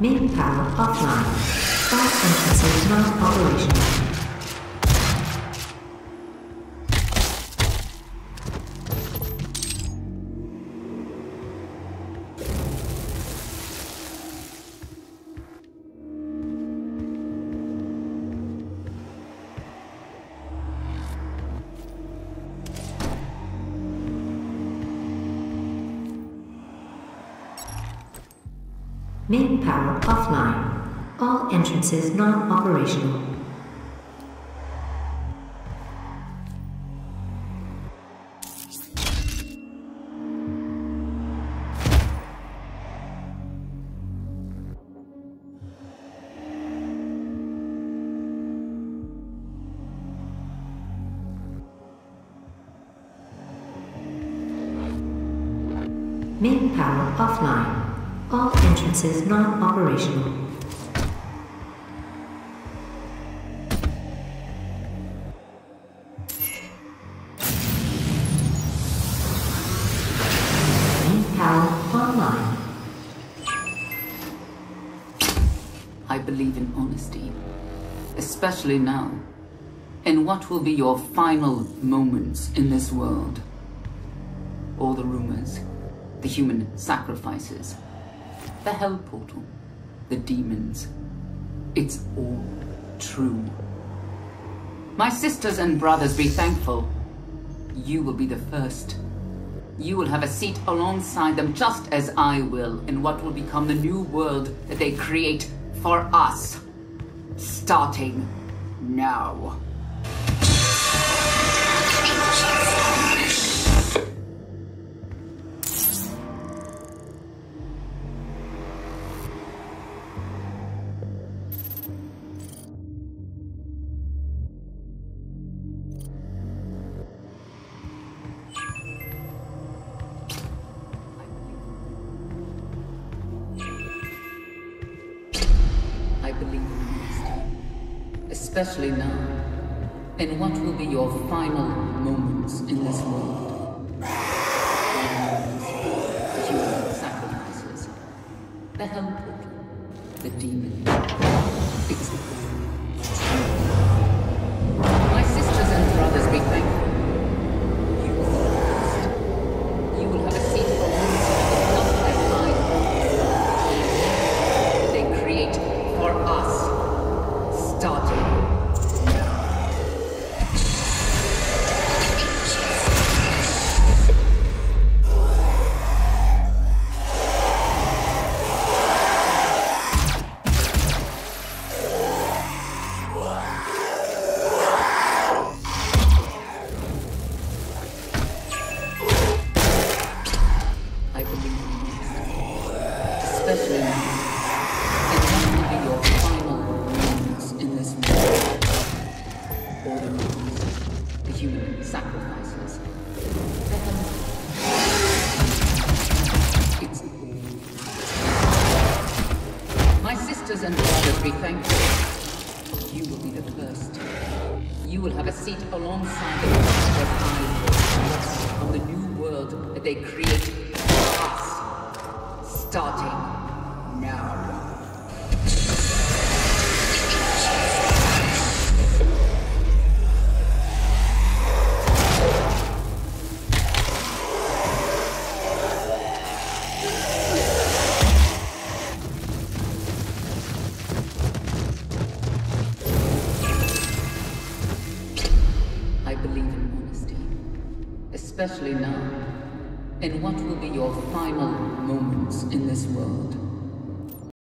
Main power offline. All entrances not operational. Main power offline. All entrances non-operational. Main power offline. All entrances not operational. Main power online. I believe in honesty, especially now, in what will be your final moments in this world. All the rumors, the human sacrifices, the hell portal, the demons. It's all true. My sisters and brothers, be thankful. You will be the first. You will have a seat alongside them, just as I will, in what will become the new world that they create for us. Starting now. In honesty, especially now, in what will be your final moments in this world. The human sacrifices, the hell portal, the demon. It's will be your final in this human sacrifices. My sisters and brothers, be thankful. You will be the first. You will have a seat alongside the of I on the new world that they create for us. Starting now. I believe in honesty, especially now, in what will be your final moments in this world.